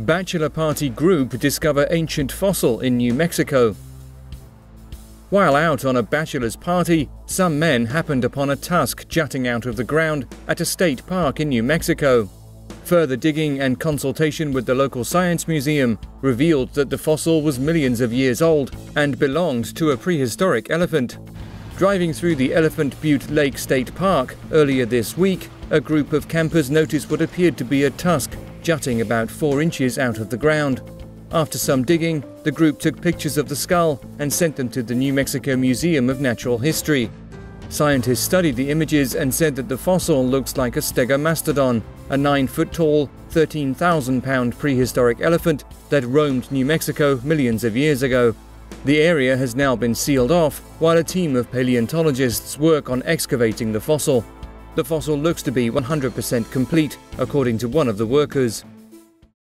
Bachelor party group discover ancient fossil in New Mexico. While out on a bachelor's party, some men happened upon a tusk jutting out of the ground at a state park in New Mexico. Further digging and consultation with the local science museum revealed that the fossil was millions of years old and belonged to a prehistoric elephant. Driving through the Elephant Butte Lake State Park earlier this week, a group of campers noticed what appeared to be a tusk jutting about 4 inches out of the ground. After some digging, the group took pictures of the skull and sent them to the New Mexico Museum of Natural History. Scientists studied the images and said that the fossil looks like a stegomastodon, a 9 foot tall, 13,000 pound prehistoric elephant that roamed New Mexico millions of years ago. The area has now been sealed off while a team of paleontologists work on excavating the fossil. The fossil looks to be 100% complete, according to one of the workers.